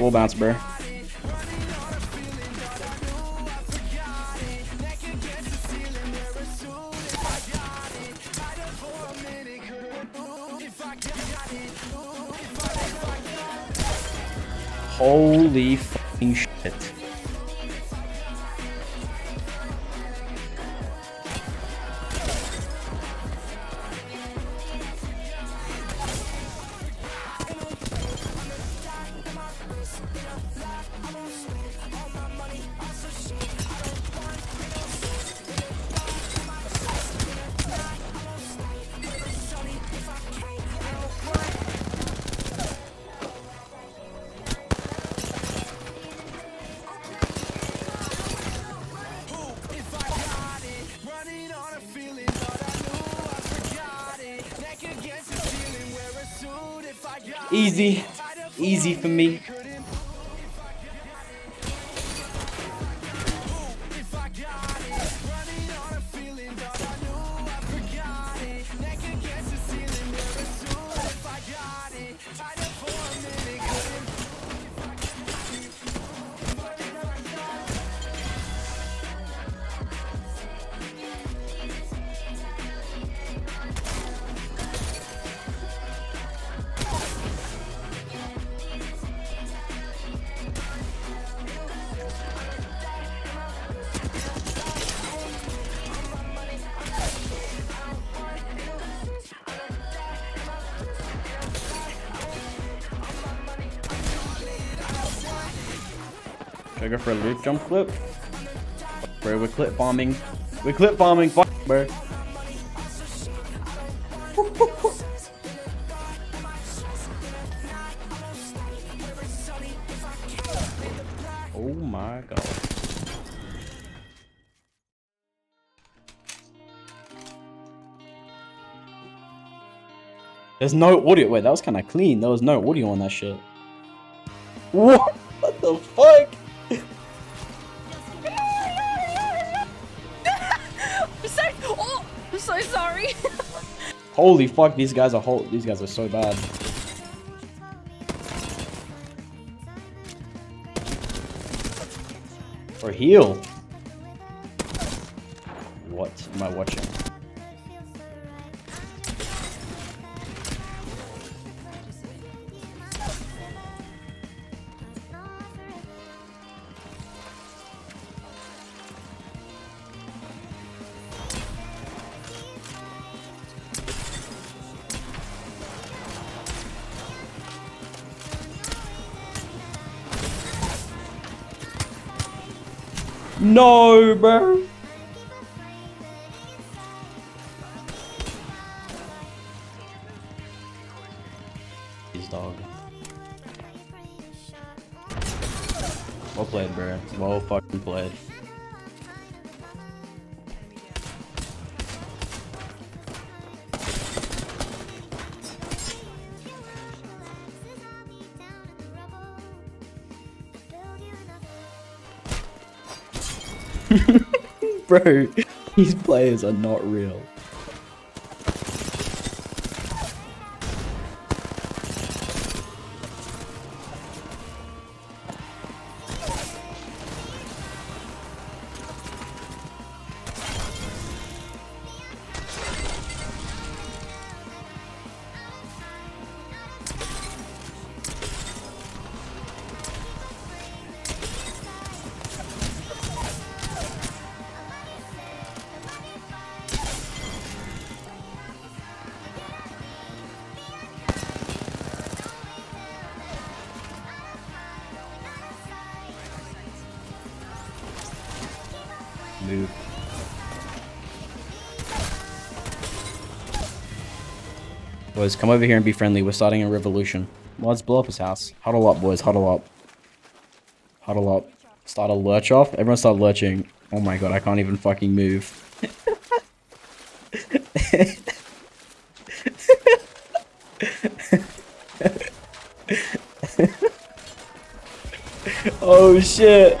Full bounce, bro. Holy fucking shit. Easy. Easy for me. Should I go for a loot jump clip? Bro, we're clip bombing. We're clip bombing. Fuck, bro. oh my god. There's no audio. Wait, that was kind of clean. There was no audio on that shit. What? What the fuck? So sorry. Holy fuck, these guys are whole. These guys are so bad. Or heal. What am I watching? No, bro. His dog. Well played, bro. Well fucking played. Bro, these players are not real. Move. Boys, come over here and be friendly. We're starting a revolution. Let's blow up his house. Huddle up, boys. Huddle up. Huddle up. Start a lurch off. Everyone start lurching. Oh my god, I can't even fucking move. oh shit.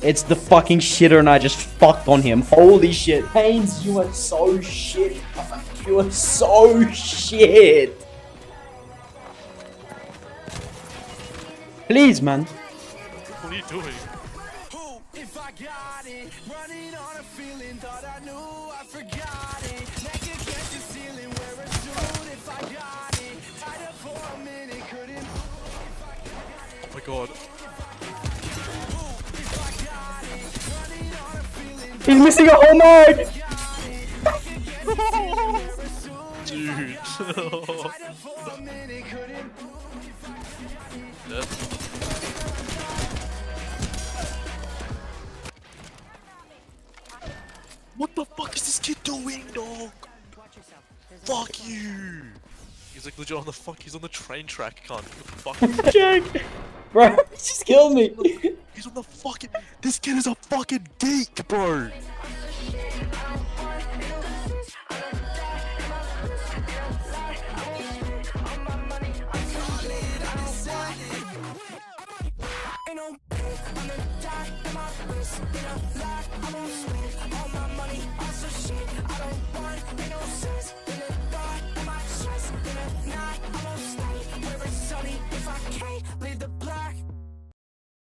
It's the fucking shitter and I just fucked on him. Holy shit. Haynes, you are so shit. You are so shit. Please, man. What are you doing? If I got He's missing a whole mag. Dude. What the fuck is this kid doing, dog? Fuck you! He's like legit on the fuck. He's on the train track, cunt. Fuck. Jack. Bro, he just killed me. he's on the fucking. This kid is a fucking geek, bro.